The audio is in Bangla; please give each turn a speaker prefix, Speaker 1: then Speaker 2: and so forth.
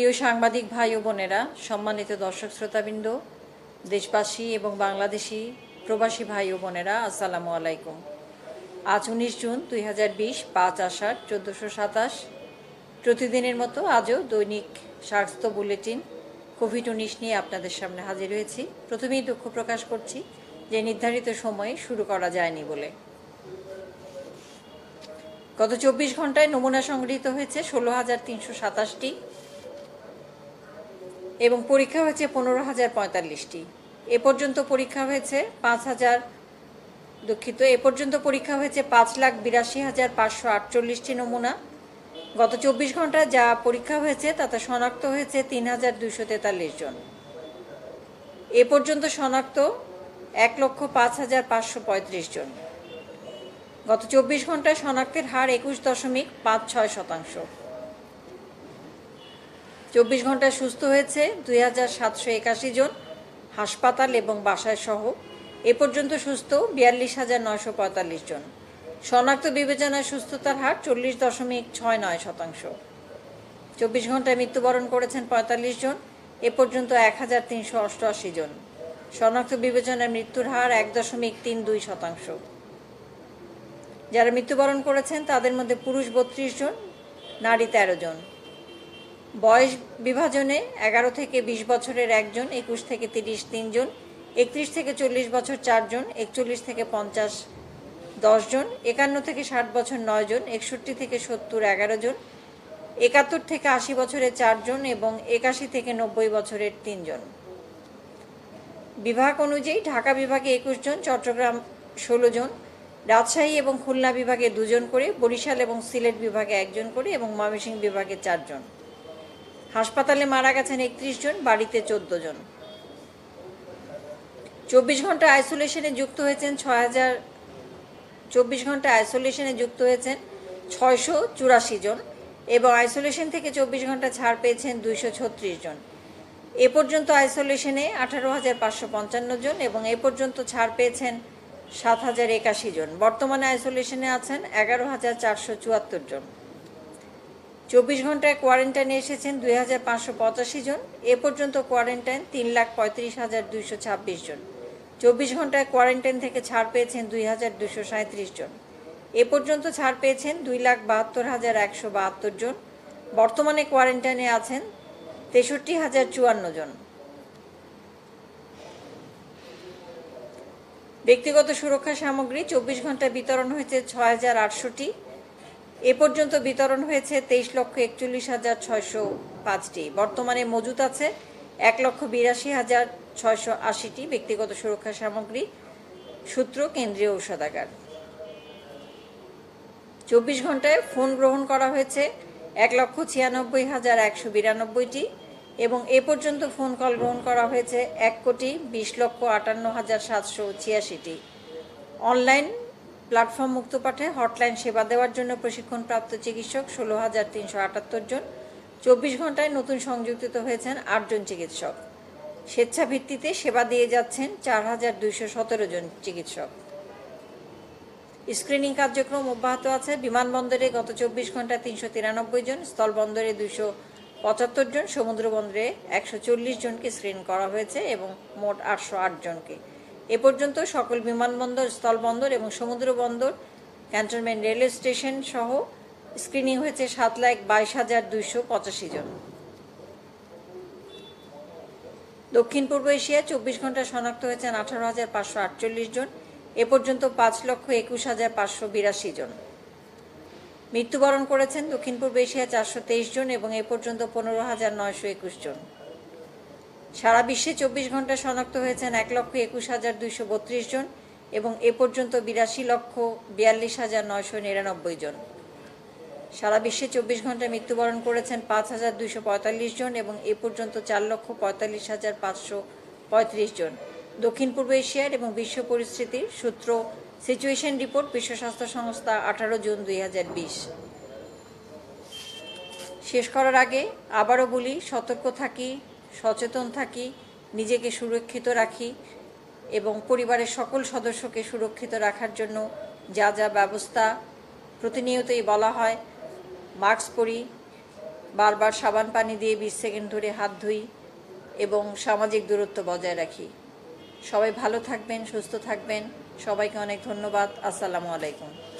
Speaker 1: প্রিয় সাংবাদিক ভাই ও বোনেরা, সম্মানিত দর্শক শ্রোতাবৃন্দ, দেশবাসী এবং বাংলাদেশি প্রবাসী ভাই ও বোনেরা, আসসালামু আলাইকুম। আজ উনিশ জুন দুই হাজার বিশ, পাঁচ আষাঢ়, চোদ্দোশো সাতাশ। প্রতিদিনের মতো আজও দৈনিক স্বাস্থ্য বুলেটিন কোভিড উনিশ নিয়ে আপনাদের সামনে হাজির হয়েছি। প্রথমেই দুঃখ প্রকাশ করছি যে নির্ধারিত সময়ে শুরু করা যায়নি বলে। গত চব্বিশ ঘন্টায় নমুনা সংগৃহীত হয়েছে ষোলো হাজার তিনশো সাতাশটি। এবং পরীক্ষা হয়েছে পনেরো হাজার পঁয়তাল্লিশটি। এ পর্যন্ত পরীক্ষা হয়েছে পাঁচ হাজার দুঃখিত, এ পর্যন্ত পরীক্ষা হয়েছে পাঁচ লাখ বিরাশি হাজার পাঁচশো আটচল্লিশটি নমুনা। গত চব্বিশ ঘন্টায় যা পরীক্ষা হয়েছে তাতে শনাক্ত হয়েছে তিন হাজার দুইশো তেতাল্লিশ জন। এ পর্যন্ত শনাক্ত এক লক্ষ পাঁচ হাজার পাঁচশো পঁয়ত্রিশ জন। গত চব্বিশ ঘন্টায় শনাক্তের হার একুশ দশমিক পাঁচ ছয় শতাংশ। চব্বিশ ঘন্টায় সুস্থ হয়েছে দুই হাজার সাতশো একাশি জন হাসপাতাল এবং বাসায় সহ। এ পর্যন্ত সুস্থ বিয়াল্লিশ হাজার নয়শো পঁয়তাল্লিশ জন। শনাক্ত বিবেচনায় সুস্থতার হার চল্লিশ দশমিক ছয় নয় শতাংশ। চব্বিশ ঘন্টায় মৃত্যুবরণ করেছেন পঁয়তাল্লিশ জন, এ পর্যন্ত এক হাজার তিনশো অষ্টআশি জন। শনাক্ত বিবেচনায় মৃত্যুর হার এক দশমিক তিন দুই শতাংশ। যারা মৃত্যুবরণ করেছেন তাদের মধ্যে পুরুষ বত্রিশ জন, নারী তেরো জন। বয়স বিভাজনে এগারো থেকে বিশ বছরের একজন, একুশ থেকে তিরিশ তিনজন, একত্রিশ থেকে চল্লিশ বছর চারজন, একচল্লিশ থেকে পঞ্চাশ দশজন, একান্ন থেকে ষাট বছর নয় জন একষট্টি থেকে সত্তর এগারো জন, একাত্তর থেকে আশি বছরের চারজন এবং একাশি থেকে নব্বই বছরের তিনজন। বিভাগ অনুযায়ী ঢাকা বিভাগে একুশ জন, চট্টগ্রাম ষোলো জন, রাজশাহী এবং খুলনা বিভাগে দুজন করে, বরিশাল এবং সিলেট বিভাগে একজন করে এবং ময়মনসিংহ বিভাগে চারজন। হাসপাতালে মারা গেছেন একত্রিশ জন, বাড়িতে চোদ্দ জন। চব্বিশ ঘণ্টা আইসোলেশনে যুক্ত হয়েছেন ছয় হাজার, চব্বিশ ঘণ্টা আইসোলেশনে যুক্ত হয়েছেন ছয়শো চুরাশি জন এবং আইসোলেশন থেকে চব্বিশ ঘণ্টা ছাড় পেয়েছেন দুইশো ছত্রিশ জন। এ পর্যন্ত আইসোলেশনে আঠারো হাজার পাঁচশো পঞ্চান্ন জন এবং এ পর্যন্ত ছাড় পেয়েছেন সাত হাজার একাশি জন। বর্তমানে আইসোলেশনে আছেন এগারো হাজার চারশো চুয়াত্তর জন। চব্বিশ ঘন্টায় কোয়ারেন্টাইনে এসেছেন দুই হাজার পাঁচশো পঁচাশি জন। এ পর্যন্ত কোয়ারেন্টাইন তিন লাখ পঁয়ত্রিশ হাজার ছাব্বিশ জন। চব্বিশ ঘন্টায় কোয়ারেন্টাইন থেকে ছাড় পেয়েছেন দুই হাজার দুশো জন। এ পর্যন্ত ছাড় পেয়েছেন দুই লাখ বাহাত্তর হাজার একশো বাহাত্তর জন। বর্তমানে কোয়ারেন্টাইনে আছেন তেষট্টি হাজার চুয়ান্ন জন। ব্যক্তিগত সুরক্ষা সামগ্রী, চব্বিশ ঘন্টায় বিতরণ হয়েছে ছয় হাজার আটশোটি এ পর্যন্ত বিতরণ হয়েছে তেইশ লক্ষ একচল্লিশ হাজার ছয়শো পাঁচটি। বর্তমানে মজুত আছে এক লক্ষ বিরাশি হাজার ছয়শো আশিটি ব্যক্তিগত সুরক্ষা সামগ্রী, সূত্র কেন্দ্রীয় ঔষধাগার। চব্বিশ ঘন্টায় ফোন গ্রহণ করা হয়েছে এক লক্ষ ছিয়ানব্বই হাজার একশো বিরানব্বইটি এবং এ পর্যন্ত ফোন কল গ্রহণ করা হয়েছে এক কোটি বিশ লক্ষ আটান্ন হাজার সাতশো ছিয়াশিটি। অনলাইন প্ল্যাটফর্ম মুক্তপাঠে হটলাইন সেবা দেওয়ার জন্য প্রশিক্ষণপ্রাপ্ত চিকিৎসক ষোলো হাজার তিনশো আটাত্তর জন। চব্বিশ ঘন্টায় নতুন সংযুক্ত হয়েছেন আটজন চিকিৎসক। স্বেচ্ছা ভিত্তিতে সেবা দিয়ে যাচ্ছেন চার হাজার দুইশো সতেরো জন চিকিৎসক। স্ক্রিনিং কার্যক্রম অব্যাহত আছে। বিমানবন্দরে গত চব্বিশ ঘন্টায় তিনশো তিরানব্বই জন, স্থলবন্দরে দুইশো পঁচাত্তর জন সমুদ্র বন্দরে একশো চল্লিশ জনকে স্ক্রিন করা হয়েছে এবং মোট আটশো আট জনকে এ পর্যন্ত সকল বিমানবন্দর, স্থলবন্দর এবং সমুদ্র বন্দর ক্যান্টনমেন্ট রেলওয়ে স্টেশন সহ স্ক্রিনিং হয়েছে সাত লাখ বাইশ হাজার দুইশো পঁচাশি জন। দক্ষিণ পূর্ব এশিয়ায় চব্বিশ ঘণ্টা শনাক্ত হয়েছেন আঠারো হাজার পাঁচশো আটচল্লিশ জন। এ পর্যন্ত পাঁচ লক্ষ একুশ হাজার পাঁচশো বিরাশি জন। মৃত্যুবরণ করেছেন দক্ষিণ পূর্ব এশিয়া চারশো তেইশ জন এবং এ পর্যন্ত পনেরো হাজার নয়শো একুশ জন। সারা বিশ্বে চব্বিশ ঘণ্টা শনাক্ত হয়েছেন এক লক্ষ একুশ হাজার দুইশো বত্রিশ জন এবং এ পর্যন্ত বিরাশি লক্ষ বিয়াল্লিশ হাজার নয়শো নিরানব্বই জন। সারা বিশ্বে চব্বিশ ঘন্টায় মৃত্যুবরণ করেছেন পাঁচ হাজার দুইশো পঁয়তাল্লিশ জন এবং এ পর্যন্ত চার লক্ষ পঁয়তাল্লিশ হাজার পাঁচশো পঁয়ত্রিশ জন। দক্ষিণ পূর্ব এশিয়ার এবং বিশ্ব পরিস্থিতির সূত্র সিচুয়েশন রিপোর্ট, বিশ্ব স্বাস্থ্য সংস্থা আঠারো জুন দুই হাজার বিশ। শেষ করার আগে আবারও বলি, সতর্ক থাকি সচেতন থাকি, নিজেকে সুরক্ষিত রাখি এবং পরিবারের সকল সদস্যকে সুরক্ষিত রাখার জন্য যা যা ব্যবস্থা প্রতিনিয়তই বলা হয়, মাস্ক পরি, বারবার সাবান পানি দিয়ে বিশ সেকেন্ড ধরে হাত ধুই এবং সামাজিক দূরত্ব বজায় রাখি। সবাই ভালো থাকবেন, সুস্থ থাকবেন। সবাইকে অনেক ধন্যবাদ। আসসালামু আলাইকুম।